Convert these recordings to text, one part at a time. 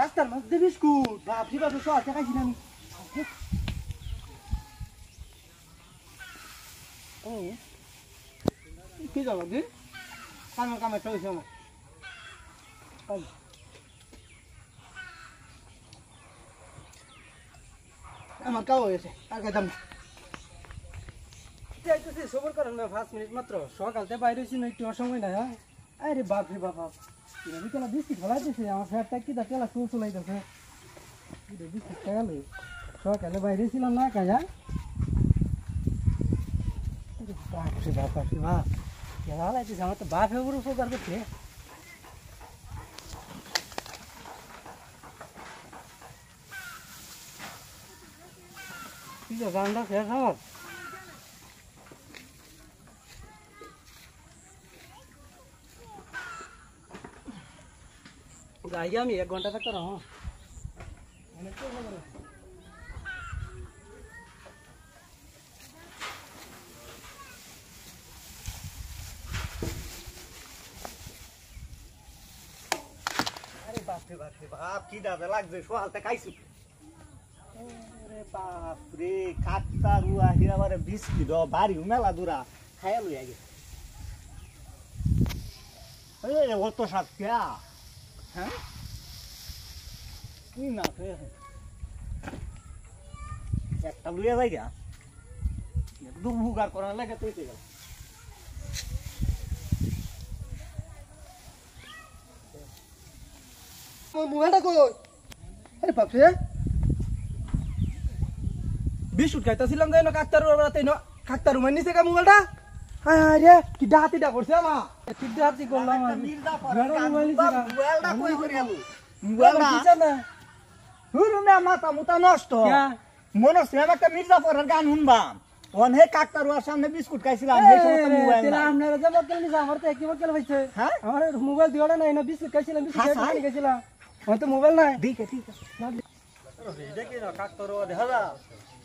রাস্তার মধ্যে বিস্কুট বাপরি বাপরে সব দেখাইছি না আমি। ও, কি যাব দি কামে কামে চলছে আমার। আমার কাও হয়েছে, আর খাইতাম না। সবর করেন না পাঁচ মিনিট মাত্র। সকালতে বাইরে হয়েছি, না একটু অসময় নাই হ্যাঁ? আরে বাপ রে বাপ বাপ। বিকেলা বিস্কিট ফেলাইতেছে আমার ফ্যাটটা কি দা তেলা চুল চুলাইতেছে। বিস্কিট খেয়াল সকালে বাইরে ছিলাম না কাজা। বাপ রে বাপ বাপ রে বাপ। কেলা লাইতেছে আমার তো বাপ এবার উপকার করছে। কি গানটা শেষ হওয়ার? যাই আমি এক ঘণ্টা থাকতে রহ আরে বাপ রে বাপ কি দাদা লাগছে সোহালতে খাইছু আরে বাপ রে কাটতা রুয়া হিরাবারে বিস্কিট বাড়ি মেলা দূরা খাইয়া লইয়া গেছে অত সাত হ্যাঁ? কি না একটা লইয়া যাই গা একদম মোবাইলটা খাইতেছিলাম যাই না কাকতার রাতে না কাকতার নিচে কা মোবাইলটা? আরে কি ডাহাতিটা করছে আমা কি ডাহাতি করলাম আমি? কা মোবাইলটা কই করে আলু মোবাইল দিছে না। হুরুমে মাথা মুতা নষ্ট। মনে হচ্ছে একটা মির্জাপুরের গান শুনবাম। ওন হে কাকতারুয়ার সামনে বিস্কুট খাইছিলাম সেই সময় তো মোবাইল নাই। আপনারা যে বকেল নিছে আমার তো একই বকেল হইছে। হ্যাঁ? আমার মোবাইল দিওড়া নাই না বিস্কুট খাইছিলাম বিস্কুট হ্যাঁ, খাইছিলাম। আমার তো মোবাইল নাই। ঠিক আছে ঠিক আছে দেখি না কাকতারোয়া দেখা যা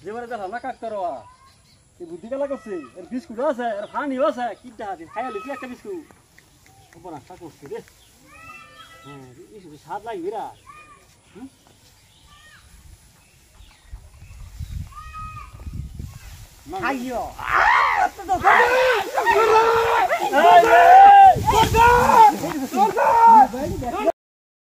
যেবারে দেখা না কাকতারোয়া এই বুদ্ধি গেলা করছে এর বিস্কুট আছে এর ফানিও আছে কি ডাহাতি খাইয়া লিখি একটা বিস্কুট ওপর আশা করছি রে হ্যাঁ এই শুধু স্বাদ লাগবে রা খাইও